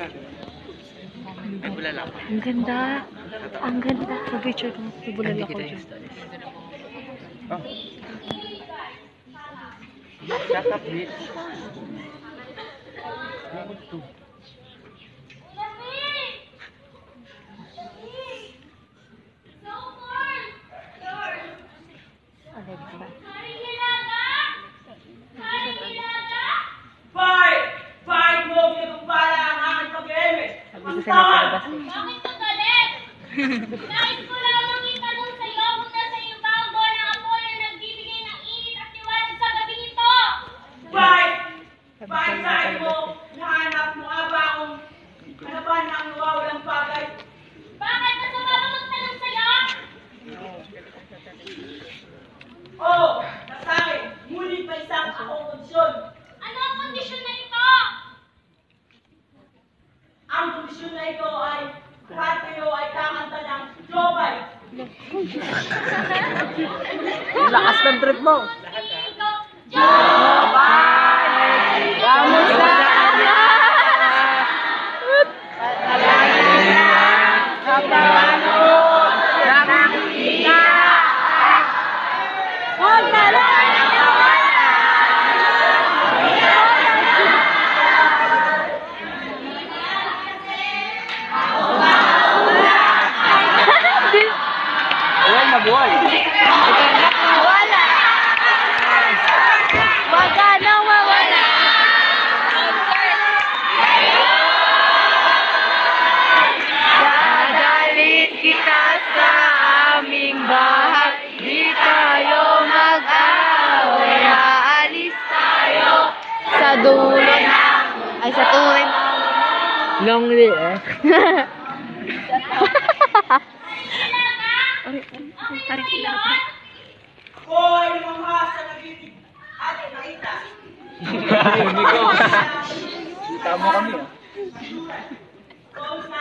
May bulala pa. Ang ganda. Ang ganda. Sa picture ko, Hindi ako kita dyan. Oh. Shut up, bitch. Ko sa nakalabas eh. Bakit ka galit? Nais ko lamang itanong sa iyo kung nasa iyo ba ang bola apoy na nagbibigay ng init at liwanag sa gabing ito? Fight! Sabi ko Fight sa side mo! eh. Nahanap mo nga ba akong hanapan ng nawawalang bagay? Bakit masama ba magtanong sa iyo? Oo! Nasabi! Ngunit may isang akong kondisyon. Ano ang kondisyon na ito? Kondisyon na ito ay lahat kayo ay kakanta ng Jobay. Ang lakas ng trip mo. Buhay na. Wala! Wag ka nang mawala! Dadalit kita sa aming bahay Di tayo mag-away Aalis tayo sa dulo ng Ay, sa tuwin Lonely eh Ari, ari, ari, ari. Hoy, mga sa nagitig. Ate, nakita. Hindi ko. Kita mo kami. Kung sa